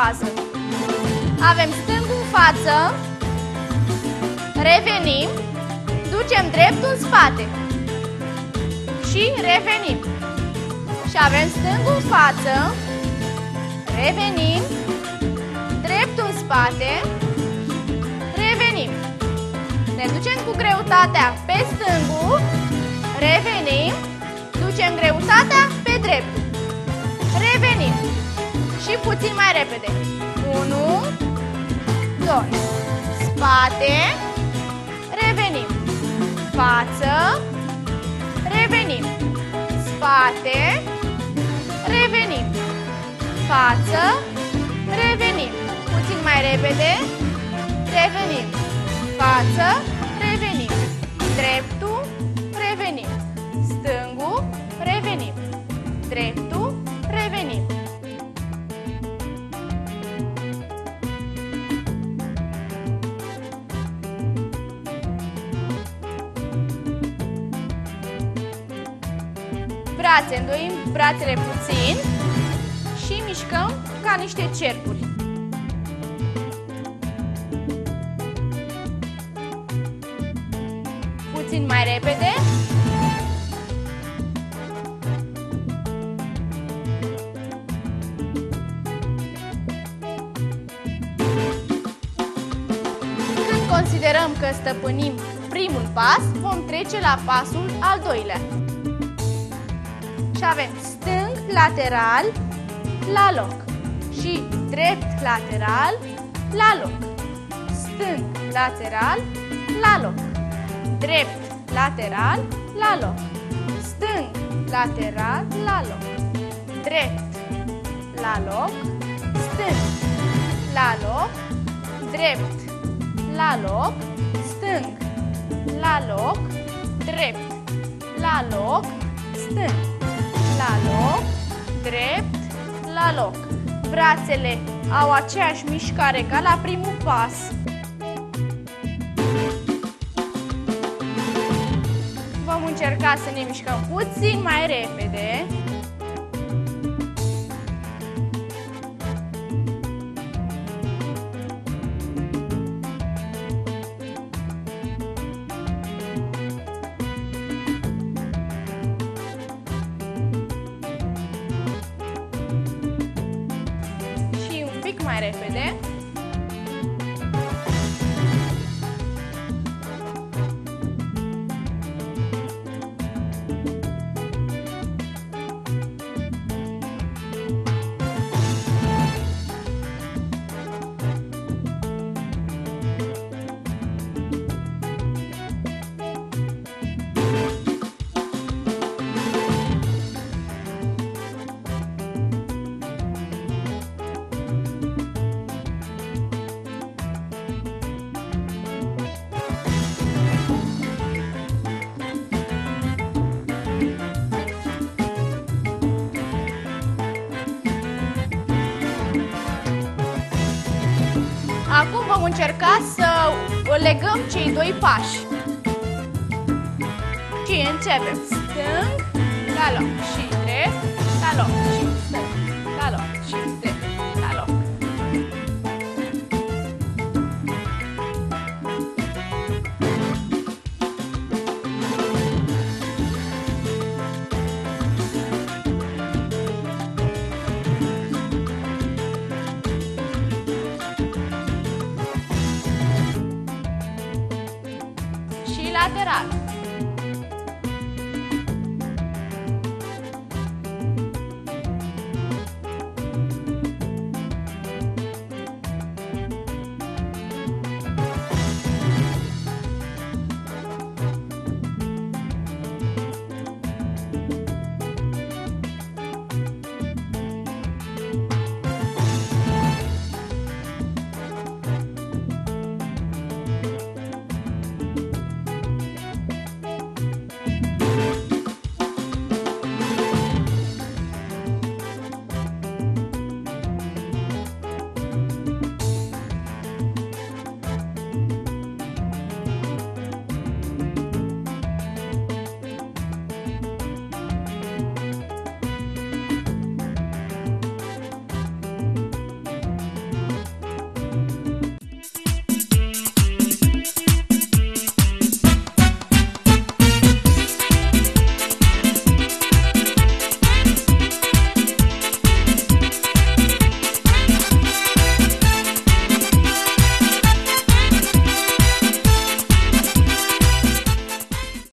fază. Avem stângul în față, revenim, ducem dreptul în spate și revenim. Și avem stângul în față, revenim, dreptul în spate, revenim. Ne ducem cu greutatea pe stângul, revenim, ducem greutatea pe dreptul. Revenim. Și puțin mai repede. 1, 2, spate, revenim. Față, revenim. Spate, revenim. Față, revenim. Puțin mai repede, revenim. Față, revenim. Dreptul, Brațe, îndoim brațele puțin și mișcăm ca niște cercuri. Puțin mai repede. Când considerăm că stăpânim primul pas, vom trece la pasul al doilea. Și avem stâng, lateral, la loc. Și drept, lateral, la loc. Stâng, lateral, la loc. Drept, lateral, la loc. Stâng, lateral, la loc. Drept, la loc. Stâng, la loc. Drept, la loc. Stâng, la loc. Drept, la loc. Stâng, la loc. Drept, la loc. Brațele au aceeași mișcare ca la primul pas. Vom încerca să ne mișcăm puțin mai repede. Repede. Vom încerca să legăm cei doi pași. Și începem stâng, la loc și drept, la loc și Și lateral.